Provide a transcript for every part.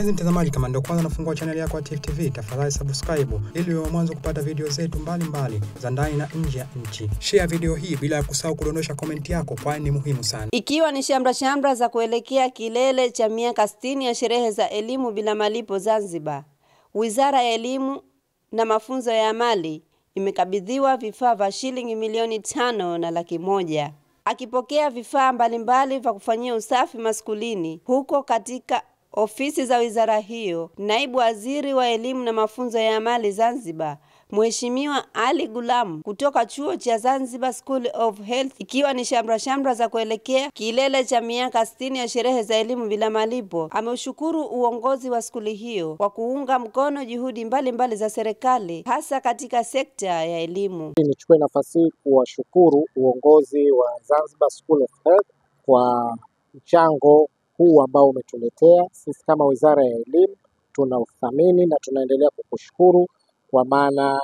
Mpenzi mtazamaji, kama ndio kwanza nafungua chaneli yako ya Tifu TV, tafadhali subscribe ili uwe mwanzo kupata video zetu mbalimbali za ndani na nje ya nchi. Share video hii bila ya kusahau kudondosha komenti yako, kwani ni muhimu sana. Ikiwa ni shamra shamra za kuelekea kilele cha miaka 60 ya sherehe za elimu bila malipo Zanzibar, Wizara ya Elimu na Mafunzo ya Amali imekabidhiwa vifaa vya shilingi milioni tano na laki moja. Akipokea vifaa mbalimbali vya kufanyia usafi maskulini huko katika ofisi za wizara hiyo, naibu waziri wa elimu na mafunzo ya amali Zanzibar, Mheshimiwa Ali Gulam kutoka chuo cha Zanzibar School of Health, ikiwa ni shamra shamra za kuelekea kilele cha miaka 60 ya sherehe za elimu bila malipo, ameushukuru uongozi wa skuli hiyo kwa kuunga mkono juhudi mbalimbali mbali za serikali hasa katika sekta ya elimu. Nichukue nafasi hii kuwashukuru uongozi wa Zanzibar School of Health kwa mchango huu ambao umetuletea sisi kama Wizara ya Elimu. Tunauthamini na tunaendelea kukushukuru kwa maana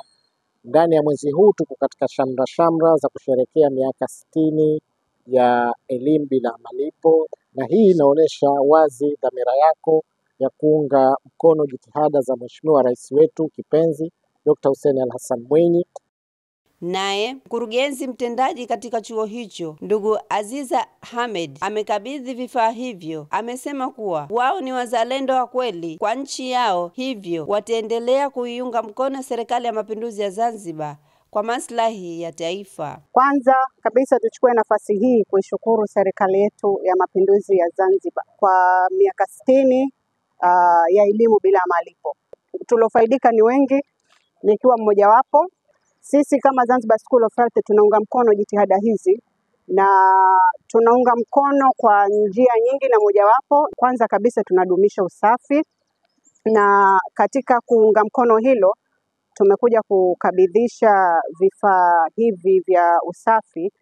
ndani ya mwezi huu tuko katika shamra shamra za kusherekea miaka sitini ya elimu bila malipo, na hii inaonyesha wazi dhamira yako ya kuunga mkono jitihada za Mheshimiwa Rais wetu kipenzi Dr. Hussein Al Hassan Mwinyi Naye mkurugenzi mtendaji katika chuo hicho ndugu Aziza Hamed amekabidhi vifaa hivyo. Amesema kuwa wao ni wazalendo wa kweli kwa nchi yao, hivyo wataendelea kuiunga mkono serikali ya mapinduzi ya Zanzibar kwa maslahi ya taifa. Kwanza kabisa tuchukue nafasi hii kuishukuru serikali yetu ya mapinduzi ya Zanzibar kwa miaka sitini uh, ya elimu bila malipo. Tulofaidika ni wengi, nikiwa mmojawapo. Sisi kama Zanzibar School of Health tunaunga mkono jitihada hizi na tunaunga mkono kwa njia nyingi, na mojawapo, kwanza kabisa tunadumisha usafi, na katika kuunga mkono hilo tumekuja kukabidhisha vifaa hivi vya usafi.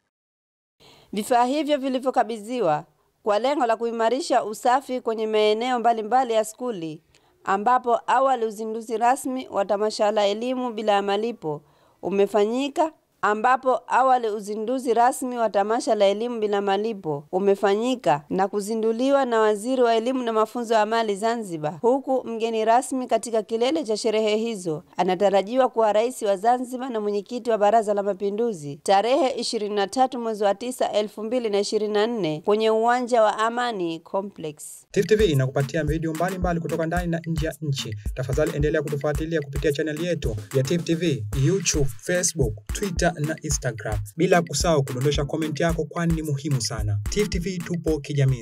Vifaa hivyo vilivyokabidhiwa kwa lengo la kuimarisha usafi kwenye maeneo mbalimbali ya skuli, ambapo awali uzinduzi rasmi wa tamasha la elimu bila ya malipo umefanyika ambapo awali uzinduzi rasmi wa tamasha la elimu bila malipo umefanyika na kuzinduliwa na waziri wa elimu na mafunzo ya Mali Zanzibar, huku mgeni rasmi katika kilele cha sherehe hizo anatarajiwa kuwa rais wa Zanzibar na mwenyekiti wa Baraza la Mapinduzi tarehe 23 mwezi wa 9 2024 kwenye uwanja wa Amani Complex. Tifu TV inakupatia video mbalimbali mbali kutoka ndani na nje ya nchi. Tafadhali endelea kutufuatilia kupitia chaneli yetu ya Tifu TV, YouTube, Facebook, Twitter na Instagram, bila kusahau kudondosha komenti yako, kwani ni muhimu sana. TTV TV tupo kijamii.